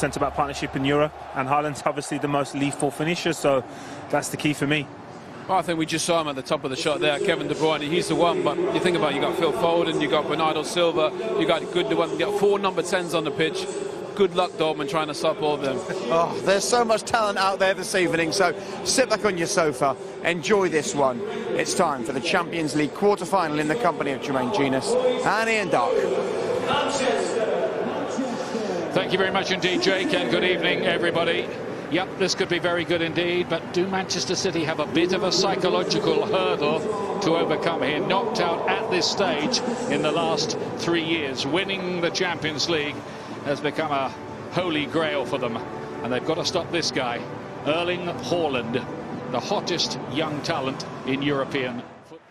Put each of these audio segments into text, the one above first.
centre-back partnership in Europe, and Haaland's obviously the most lethal finisher, so that's the key for me. Well, I think we just saw him at the top of the shot there, Kevin De Bruyne. He's the one, but you think about it, you got Phil Foden, you got Bernardo Silva, you got Gundogan, you got four number 10s on the pitch. Good luck, Dortmund, trying to stop all of them. Oh, there's so much talent out there this evening, so sit back on your sofa, enjoy this one. It's time for the Champions League quarter-final in the company of Jermaine Jenas and Ian Darke. Thank you very much indeed, Jake, and good evening, everybody. Yep, this could be very good indeed, but do Manchester City have a bit of a psychological hurdle to overcome here? Knocked out at this stage in the last three years. Winning the Champions League has become a holy grail for them, and they've got to stop this guy, Erling Haaland, the hottest young talent in European football.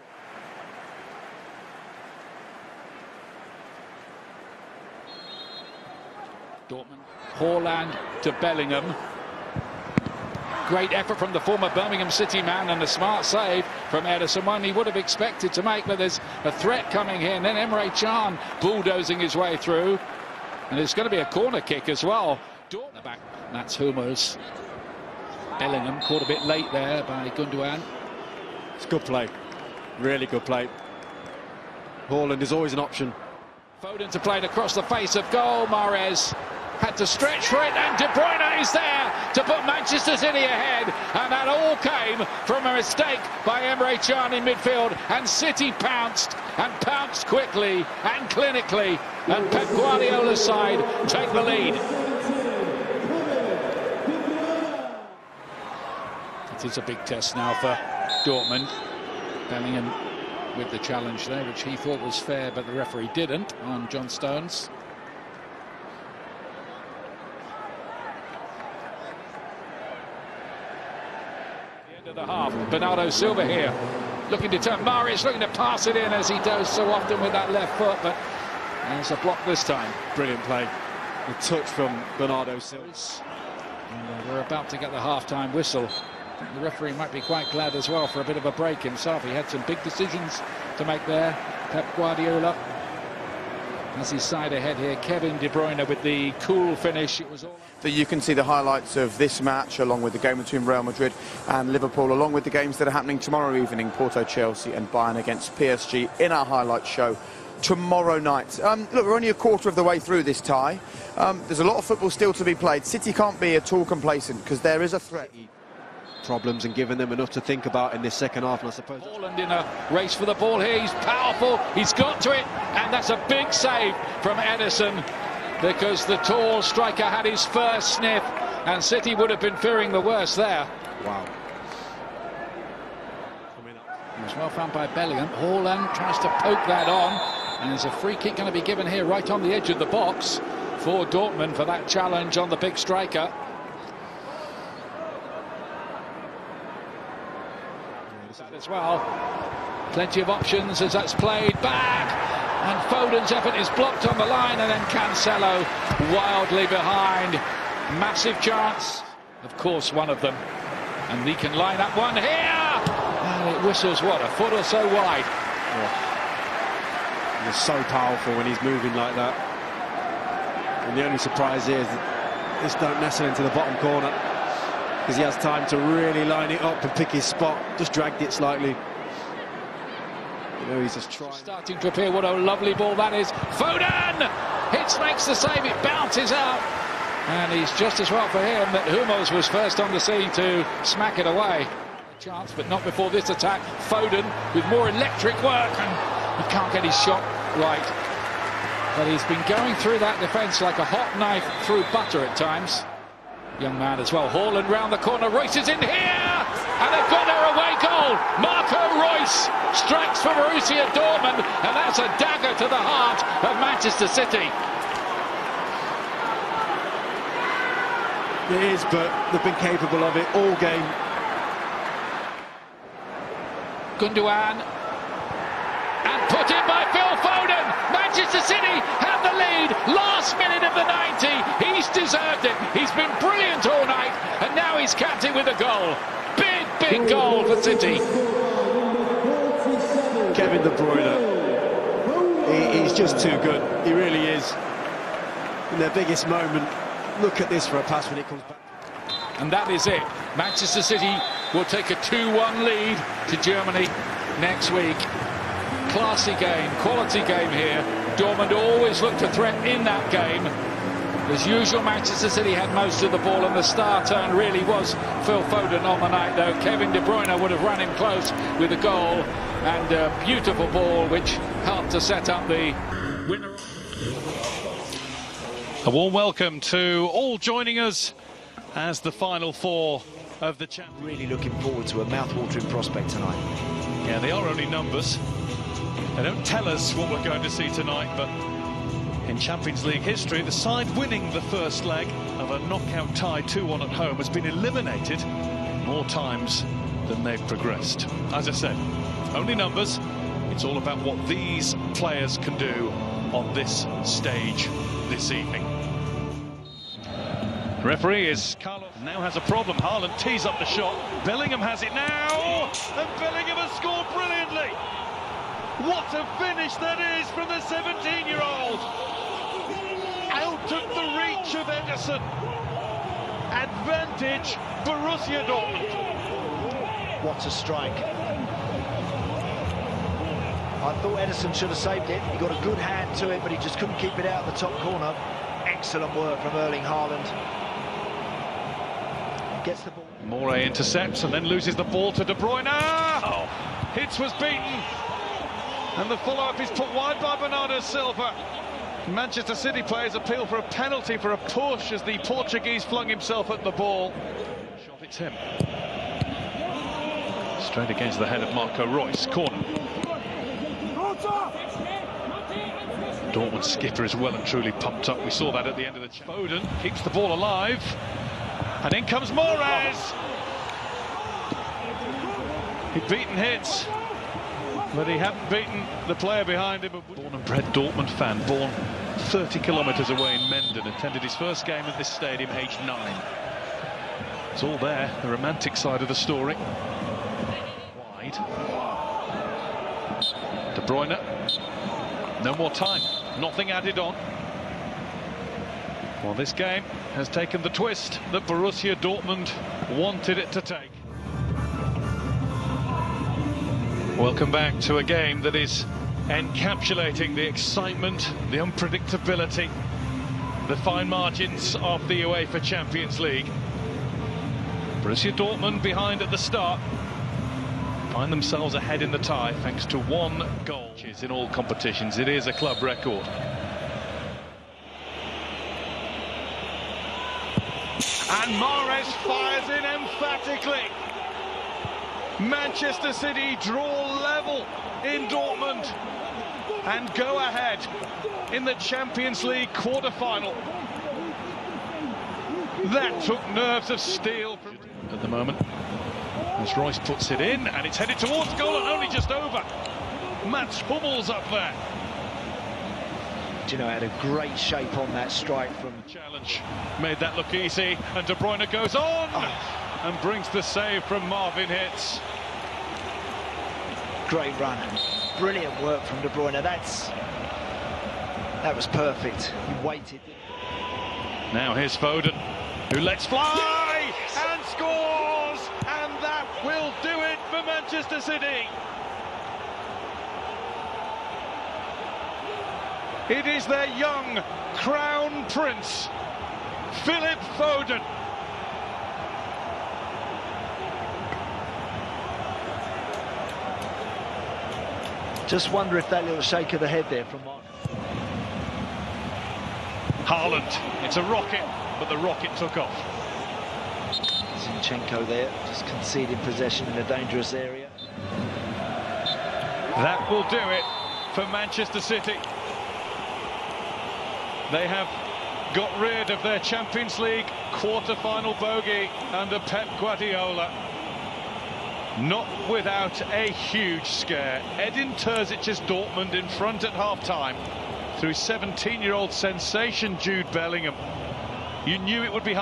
Dortmund, Haaland to Bellingham. Great effort from the former Birmingham City man and a smart save from Ederson, one he would have expected to make, but there's a threat coming here. And then Emre Can bulldozing his way through. And it's going to be a corner kick as well. Dortmund back. That's Hummels. Bellingham caught a bit late there by Gundogan. It's good play. Really good play. Haaland is always an option. Foden to play it across the face of goal. Mahrez had to stretch for it, and De Bruyne is there to put Manchester City ahead. And that all came from a mistake by Emre Can in midfield. And City pounced, and pounced quickly and clinically. And Pep Guardiola's side take the lead. It is a big test now for Dortmund. Bellingham with the challenge there, which he thought was fair, but the referee didn't on John Stones. The the half, Bernardo Silva here, looking to turn. Mahrez looking to pass it in as he does so often with that left foot, but there's a block this time. Brilliant play. The touch from Bernardo Silva. And uh, we're about to get the half-time whistle. The referee might be quite glad as well for a bit of a break himself. He had some big decisions to make there. Pep Guardiola his side ahead here. Kevin De Bruyne with the cool finish. It was all. That you can see the highlights of this match along with the game between Real Madrid and Liverpool, along with the games that are happening tomorrow evening, Porto, Chelsea and Bayern against PSG in our highlight show tomorrow night. Um, look, we're only a quarter of the way through this tie. Um, there's a lot of football still to be played. City can't be at all complacent because there is a threat. Problems and giving them enough to think about in this second half, and I suppose. Haaland in a race for the ball here. He's powerful. He's got to it, and that's a big save from Ederson because the tall striker had his first sniff, and City would have been fearing the worst there. Wow. It was well found by Bellingham. Haaland tries to poke that on, and there's a free kick going to be given here right on the edge of the box for Dortmund for that challenge on the big striker. As well. Plenty of options as that's played back. And Foden's effort is blocked on the line, and then Cancelo wildly behind. Massive chance. Of course, one of them. And he can line up one here. And it whistles, what, a foot or so wide. Oh. He's so powerful when he's moving like that. And the only surprise is this don't nestle into the bottom corner because he has time to really line it up and pick his spot. Just dragged it slightly. You know, he's just trying. Starting to appear. What a lovely ball that is. Foden! Hitz makes the save. It bounces out. And he's just as well for him that Hummels was first on the scene to smack it away. Chance, but not before this attack. Foden with more electric work, and he can't get his shot right. But he's been going through that defence like a hot knife through butter at times. Young man as well. Haaland round the corner. Reus is in here, and they've got their away goal. Marco Reus strikes for Borussia Dortmund, and that's a dagger to the heart of Manchester City. It is, but they've been capable of it all game. Gundogan. And put in by Phil Foden. Manchester City have the lead. Last minute of the 90. He's deserved it. He's been brilliant all night. And now he's capped it with a goal. Big, big goal for City. Kevin De Bruyne. He, he's just too good. He really is. In their biggest moment, look at this for a pass when it comes back. And that is it. Manchester City will take a 2-1 lead to Germany next week. Classy game, quality game here. Dortmund always looked a threat in that game. As usual, Manchester City had most of the ball, and the star turn really was Phil Foden on the night, though. Kevin De Bruyne would have run him close with a goal and a beautiful ball, which helped to set up the winner. A warm welcome to all joining us as the final four of the Champions Really looking forward to a mouth-watering prospect tonight. Yeah, they are only numbers. They don't tell us what we're going to see tonight, but in Champions League history, the side winning the first leg of a knockout tie 2-1 at home has been eliminated more times than they've progressed. As I said, only numbers. It's all about what these players can do on this stage this evening. Referee is. Now has a problem. Haaland tees up the shot. Bellingham has it now. And Bellingham has scored brilliantly. What a finish that is from the 17-year-old. Out of the reach of Ederson. Advantage Borussia Dortmund. What a strike. I thought Ederson should have saved it. He got a good hand to it, but he just couldn't keep it out of the top corner. Excellent work from Erling Haaland. Gets the ball. Morey intercepts and then loses the ball to De Bruyne. Oh, Hitz was beaten. And the follow-up is put wide by Bernardo Silva. Manchester City players appeal for a penalty for a push as the Portuguese flung himself at the ball. Shot, it's him. Straight against the head of Marco Reus. Corner. Dortmund skipper is well and truly pumped up. We saw that at the end of the... Foden keeps the ball alive. And in comes Mahrez. He'd beaten Hitz, but he hadn't beaten the player behind him. Born and bred Dortmund fan, born 30 kilometres away in Menden, attended his first game at this stadium aged nine. It's all there, the romantic side of the story. Wide. De Bruyne. No more time, nothing added on. Well, this game has taken the twist that Borussia Dortmund wanted it to take. Welcome back to a game that is encapsulating the excitement, the unpredictability, the fine margins of the UEFA Champions League. Borussia Dortmund behind at the start find themselves ahead in the tie thanks to one goal in all competitions. It is a club record. And Mahrez fires in emphatically. Manchester City draw level in Dortmund and go ahead in the Champions League quarter-final. That took nerves of steel from... at the moment. As Reus puts it in, and it's headed towards goal and only just over. Mats Hummels up there. Do you know, had a great shape on that strike from... Challenge made that look easy, and De Bruyne goes on oh. and brings the save from Marvin Hitz. Great run. Brilliant work from De Bruyne. That's... That was perfect. He waited. Now here's Foden, who lets fly and scores! And that will do it for Manchester City. It is their young crown prince, Philip Foden. Just wonder if that little shake of the head there from Mark. Haaland, it's a rocket, but the rocket took off. Zinchenko there, just conceding possession in a dangerous area. That will do it for Manchester City. They have got rid of their Champions League quarter-final bogey under Pep Guardiola. Not without a huge scare. Edin Terzic's Dortmund in front at half-time through 17-year-old sensation Jude Bellingham. You knew it would be